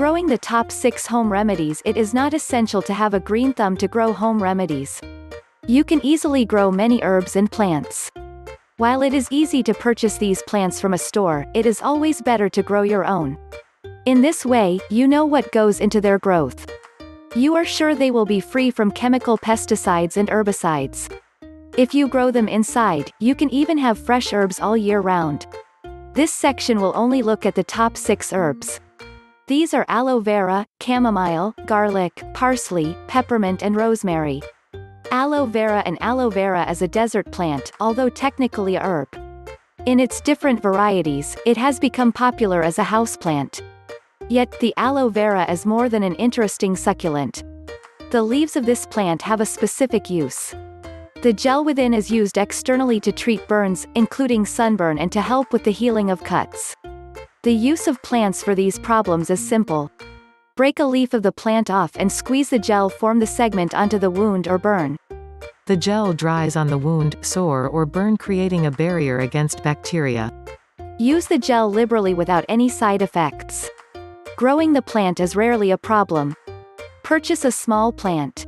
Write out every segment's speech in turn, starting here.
growing the top 6 home remedies it is not essential to have a green thumb to grow home remedies. You can easily grow many herbs and plants. While it is easy to purchase these plants from a store, it is always better to grow your own. In this way, you know what goes into their growth. You are sure they will be free from chemical pesticides and herbicides. If you grow them inside, you can even have fresh herbs all year round. This section will only look at the top 6 herbs. These are aloe vera, chamomile, garlic, parsley, peppermint and rosemary. Aloe vera and aloe vera is a desert plant, although technically a herb. In its different varieties, it has become popular as a houseplant. Yet, the aloe vera is more than an interesting succulent. The leaves of this plant have a specific use. The gel within is used externally to treat burns, including sunburn and to help with the healing of cuts. The use of plants for these problems is simple. Break a leaf of the plant off and squeeze the gel form the segment onto the wound or burn. The gel dries on the wound, sore or burn creating a barrier against bacteria. Use the gel liberally without any side effects. Growing the plant is rarely a problem. Purchase a small plant.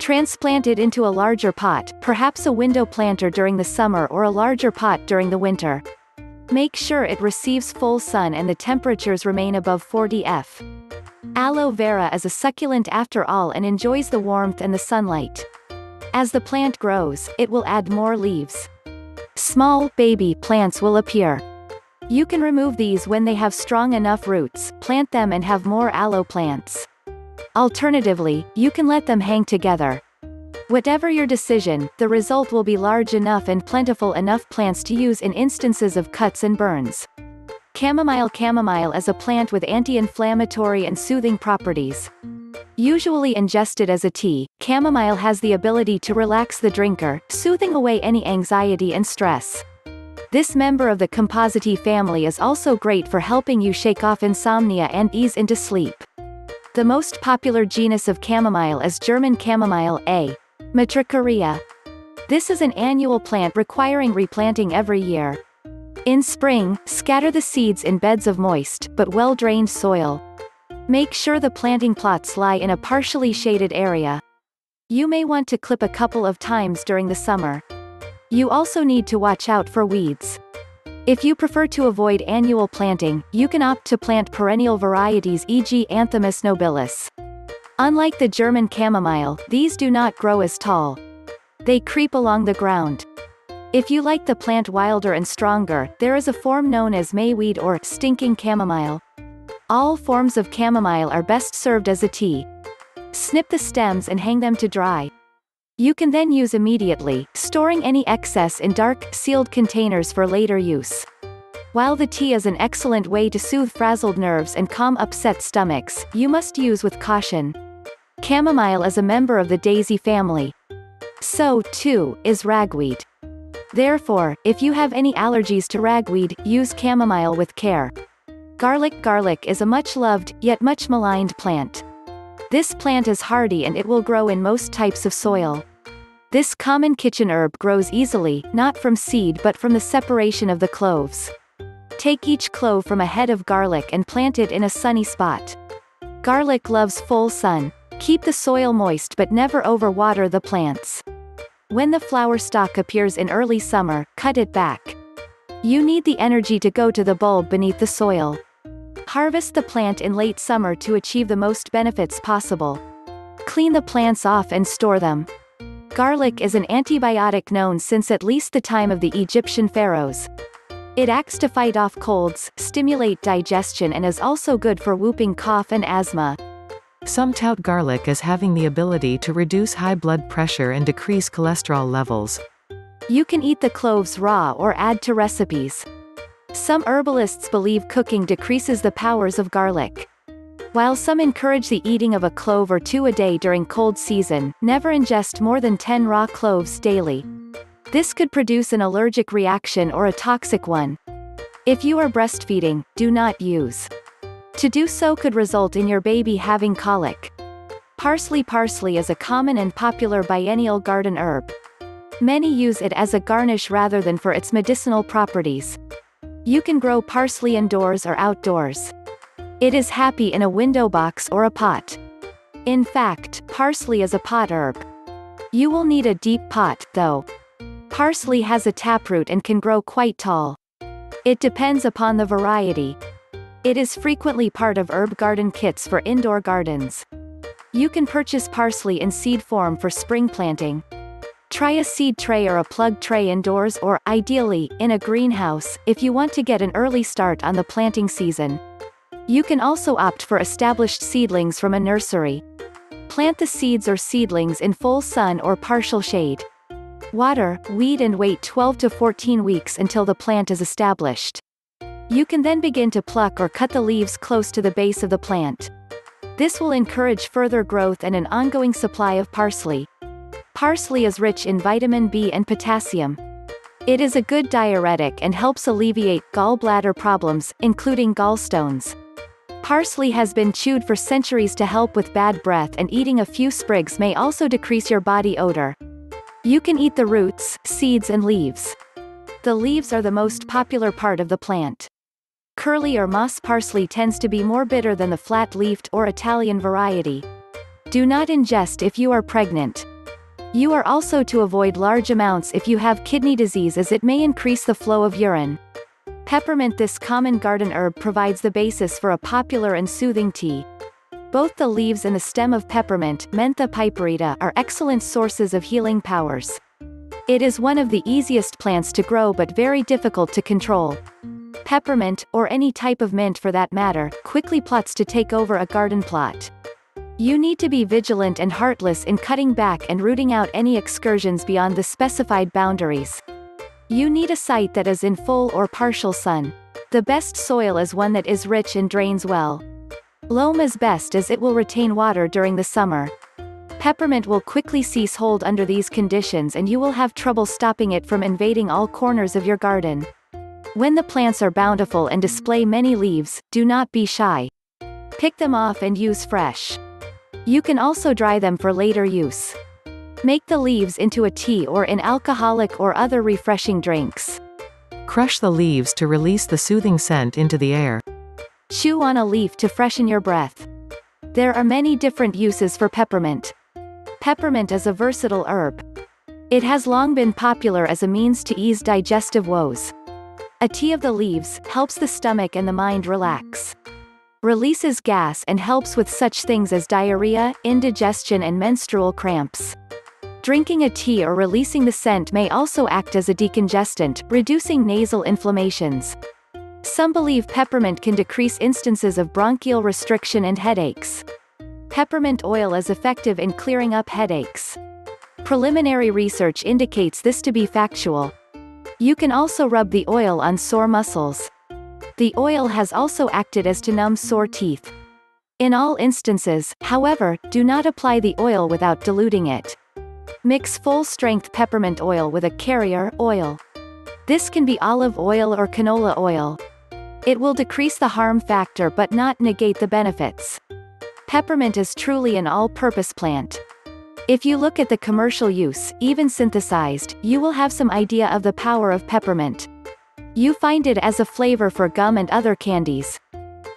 Transplant it into a larger pot, perhaps a window planter during the summer or a larger pot during the winter. Make sure it receives full sun and the temperatures remain above 40 F. Aloe vera is a succulent after all and enjoys the warmth and the sunlight. As the plant grows, it will add more leaves. Small, baby plants will appear. You can remove these when they have strong enough roots, plant them and have more aloe plants. Alternatively, you can let them hang together. Whatever your decision, the result will be large enough and plentiful enough plants to use in instances of cuts and burns. Chamomile Chamomile is a plant with anti-inflammatory and soothing properties. Usually ingested as a tea, chamomile has the ability to relax the drinker, soothing away any anxiety and stress. This member of the Compositae family is also great for helping you shake off insomnia and ease into sleep. The most popular genus of chamomile is German chamomile A. Matricaria. This is an annual plant requiring replanting every year. In spring, scatter the seeds in beds of moist, but well-drained soil. Make sure the planting plots lie in a partially shaded area. You may want to clip a couple of times during the summer. You also need to watch out for weeds. If you prefer to avoid annual planting, you can opt to plant perennial varieties e.g. Anthemis nobilis. Unlike the German chamomile, these do not grow as tall. They creep along the ground. If you like the plant wilder and stronger, there is a form known as mayweed or stinking chamomile. All forms of chamomile are best served as a tea. Snip the stems and hang them to dry. You can then use immediately, storing any excess in dark, sealed containers for later use. While the tea is an excellent way to soothe frazzled nerves and calm upset stomachs, you must use with caution. Chamomile is a member of the daisy family. So, too, is ragweed. Therefore, if you have any allergies to ragweed, use chamomile with care. Garlic Garlic is a much-loved, yet much maligned plant. This plant is hardy and it will grow in most types of soil. This common kitchen herb grows easily, not from seed but from the separation of the cloves. Take each clove from a head of garlic and plant it in a sunny spot. Garlic loves full sun. Keep the soil moist but never overwater the plants. When the flower stalk appears in early summer, cut it back. You need the energy to go to the bulb beneath the soil. Harvest the plant in late summer to achieve the most benefits possible. Clean the plants off and store them. Garlic is an antibiotic known since at least the time of the Egyptian pharaohs. It acts to fight off colds, stimulate digestion and is also good for whooping cough and asthma. Some tout garlic as having the ability to reduce high blood pressure and decrease cholesterol levels. You can eat the cloves raw or add to recipes. Some herbalists believe cooking decreases the powers of garlic. While some encourage the eating of a clove or two a day during cold season, never ingest more than 10 raw cloves daily. This could produce an allergic reaction or a toxic one. If you are breastfeeding, do not use. To do so could result in your baby having colic. Parsley Parsley is a common and popular biennial garden herb. Many use it as a garnish rather than for its medicinal properties. You can grow parsley indoors or outdoors. It is happy in a window box or a pot. In fact, parsley is a pot herb. You will need a deep pot, though. Parsley has a taproot and can grow quite tall. It depends upon the variety. It is frequently part of herb garden kits for indoor gardens. You can purchase parsley in seed form for spring planting. Try a seed tray or a plug tray indoors or, ideally, in a greenhouse, if you want to get an early start on the planting season. You can also opt for established seedlings from a nursery. Plant the seeds or seedlings in full sun or partial shade. Water, weed and wait 12 to 14 weeks until the plant is established. You can then begin to pluck or cut the leaves close to the base of the plant. This will encourage further growth and an ongoing supply of parsley. Parsley is rich in vitamin B and potassium. It is a good diuretic and helps alleviate gallbladder problems, including gallstones. Parsley has been chewed for centuries to help with bad breath and eating a few sprigs may also decrease your body odor. You can eat the roots, seeds and leaves. The leaves are the most popular part of the plant. Curly or moss parsley tends to be more bitter than the flat-leafed or Italian variety. Do not ingest if you are pregnant. You are also to avoid large amounts if you have kidney disease as it may increase the flow of urine. Peppermint This common garden herb provides the basis for a popular and soothing tea. Both the leaves and the stem of peppermint Mentha piperita are excellent sources of healing powers. It is one of the easiest plants to grow but very difficult to control. Peppermint, or any type of mint for that matter, quickly plots to take over a garden plot. You need to be vigilant and heartless in cutting back and rooting out any excursions beyond the specified boundaries. You need a site that is in full or partial sun. The best soil is one that is rich and drains well. Loam is best as it will retain water during the summer. Peppermint will quickly cease hold under these conditions and you will have trouble stopping it from invading all corners of your garden. When the plants are bountiful and display many leaves, do not be shy. Pick them off and use fresh. You can also dry them for later use. Make the leaves into a tea or in alcoholic or other refreshing drinks. Crush the leaves to release the soothing scent into the air. Chew on a leaf to freshen your breath. There are many different uses for peppermint. Peppermint is a versatile herb. It has long been popular as a means to ease digestive woes. A tea of the leaves helps the stomach and the mind relax releases gas and helps with such things as diarrhea, indigestion and menstrual cramps. Drinking a tea or releasing the scent may also act as a decongestant, reducing nasal inflammations. Some believe peppermint can decrease instances of bronchial restriction and headaches. Peppermint oil is effective in clearing up headaches. Preliminary research indicates this to be factual. You can also rub the oil on sore muscles. The oil has also acted as to numb sore teeth. In all instances, however, do not apply the oil without diluting it. Mix full-strength peppermint oil with a carrier oil. This can be olive oil or canola oil. It will decrease the harm factor but not negate the benefits. Peppermint is truly an all-purpose plant. If you look at the commercial use, even synthesized, you will have some idea of the power of peppermint. You find it as a flavor for gum and other candies.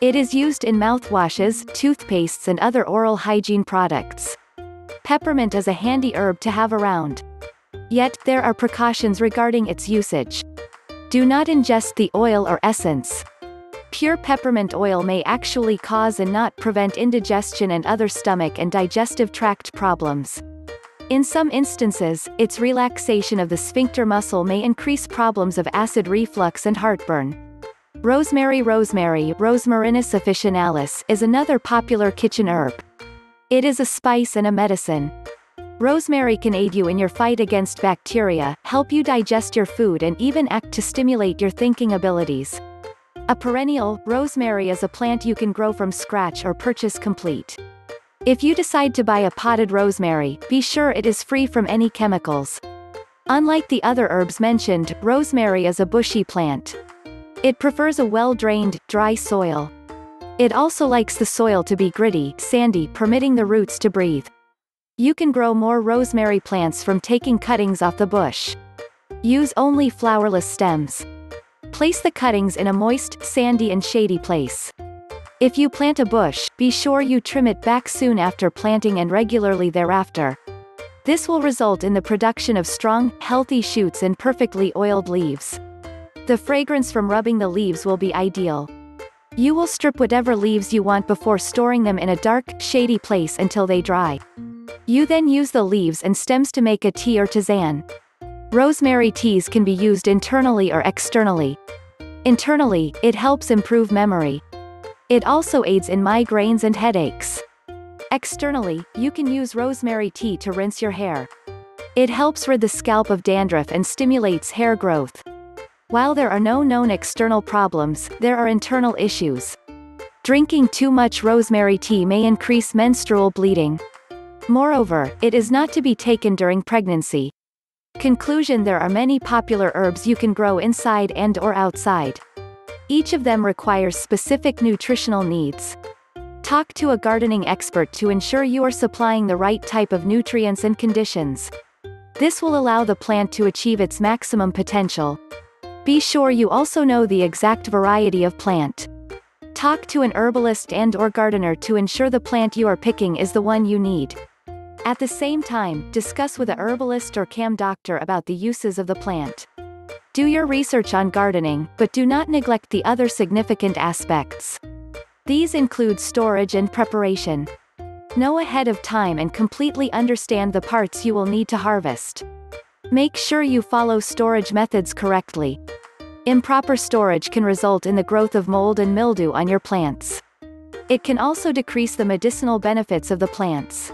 It is used in mouthwashes, toothpastes and other oral hygiene products. Peppermint is a handy herb to have around. Yet, there are precautions regarding its usage. Do not ingest the oil or essence. Pure peppermint oil may actually cause and not prevent indigestion and other stomach and digestive tract problems. In some instances, its relaxation of the sphincter muscle may increase problems of acid reflux and heartburn. Rosemary Rosemary Rosmarinus officinalis is another popular kitchen herb. It is a spice and a medicine. Rosemary can aid you in your fight against bacteria, help you digest your food and even act to stimulate your thinking abilities. A perennial, rosemary is a plant you can grow from scratch or purchase complete. If you decide to buy a potted rosemary, be sure it is free from any chemicals. Unlike the other herbs mentioned, rosemary is a bushy plant. It prefers a well-drained, dry soil. It also likes the soil to be gritty, sandy, permitting the roots to breathe. You can grow more rosemary plants from taking cuttings off the bush. Use only flowerless stems. Place the cuttings in a moist, sandy and shady place. If you plant a bush, be sure you trim it back soon after planting and regularly thereafter. This will result in the production of strong, healthy shoots and perfectly oiled leaves. The fragrance from rubbing the leaves will be ideal. You will strip whatever leaves you want before storing them in a dark, shady place until they dry. You then use the leaves and stems to make a tea or tisane. Rosemary teas can be used internally or externally. Internally, it helps improve memory. It also aids in migraines and headaches. Externally, you can use rosemary tea to rinse your hair. It helps rid the scalp of dandruff and stimulates hair growth. While there are no known external problems, there are internal issues. Drinking too much rosemary tea may increase menstrual bleeding. Moreover, it is not to be taken during pregnancy. Conclusion There are many popular herbs you can grow inside and or outside. Each of them requires specific nutritional needs. Talk to a gardening expert to ensure you are supplying the right type of nutrients and conditions. This will allow the plant to achieve its maximum potential. Be sure you also know the exact variety of plant. Talk to an herbalist and or gardener to ensure the plant you are picking is the one you need. At the same time, discuss with a herbalist or cam doctor about the uses of the plant. Do your research on gardening, but do not neglect the other significant aspects. These include storage and preparation. Know ahead of time and completely understand the parts you will need to harvest. Make sure you follow storage methods correctly. Improper storage can result in the growth of mold and mildew on your plants. It can also decrease the medicinal benefits of the plants.